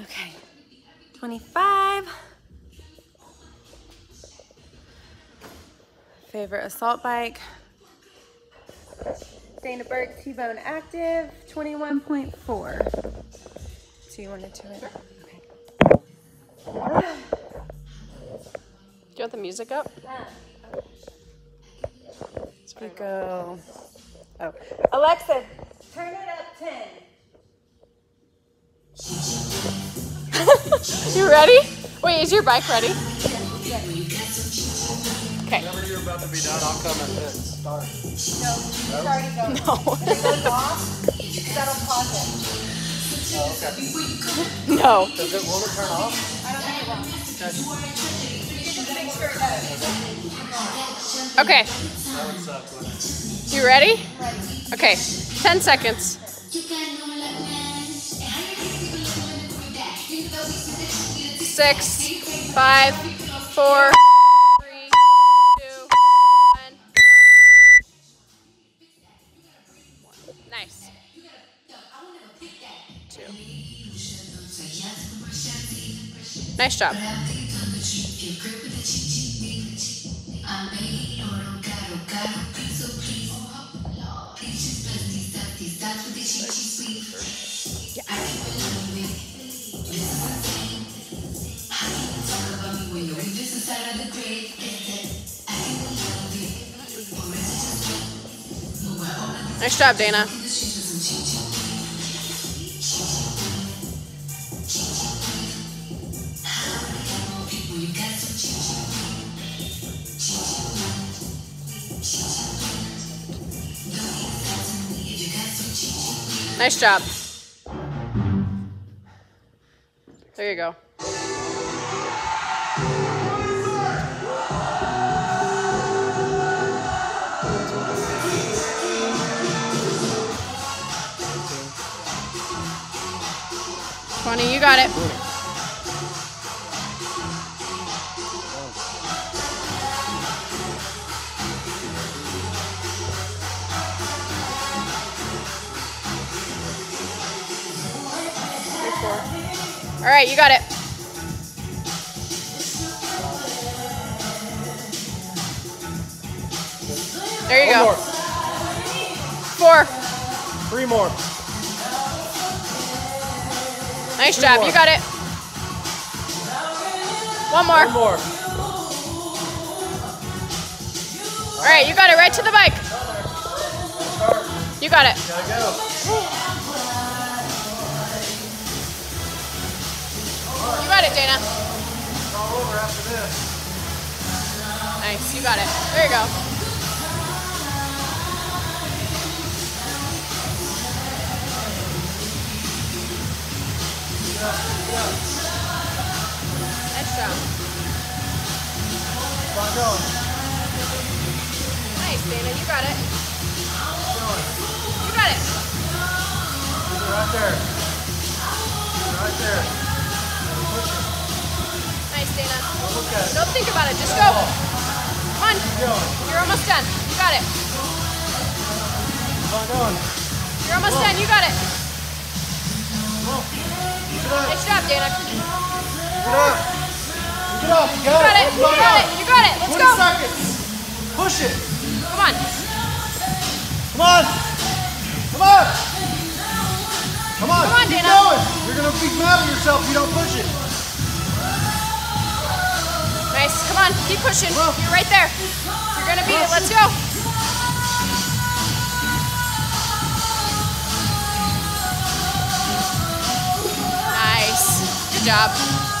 Okay, 25. Favorite assault bike. Dana Burke T-Bone Active, 21.4. So you wanted to it? Okay. Do you want the music up? We go. Oh, Alexa, turn it up 10. You ready? Wait, is your bike ready? Okay. Whenever you're about to be done, I'll come and start. No, it's already going. No. When it goes off, that'll pause Oh, okay. no. Does it, will it turn off? I don't think it will. You can just make sure it does. Okay. That would suck, wouldn't it? You ready? Okay. 10 seconds. Six, five, four, three, two, one. Nice. Two. Nice job. Nice job, Dana. Nice job. There you go. Twenty, you got it. All right, you got it. There you One go. more. Four. Three more. Nice job. more. You got it. One more. One more. All right, you got it right to the bike. You got it. Gotta go. You got it, Dana. It's all over after this. Nice. You got it. There you go. Keep. Nice, Dana. You got it. You got it. Right there. Right there. Nice, Dana. Don't think about it. Just go. Come on. You're almost done. You got it. You're almost done. You got it. Come on. Keep. Nice job, Dana. It up. It up. You You got it. You got it. You got it. Let's 20 go. seconds. Push it. Come on. Come on. Come on. Come on. Come on, Keep going. You're going to be mad at yourself if you don't push it. Nice. Come on. Keep pushing. You're right there. You're gonna beat it. Let's go. Job.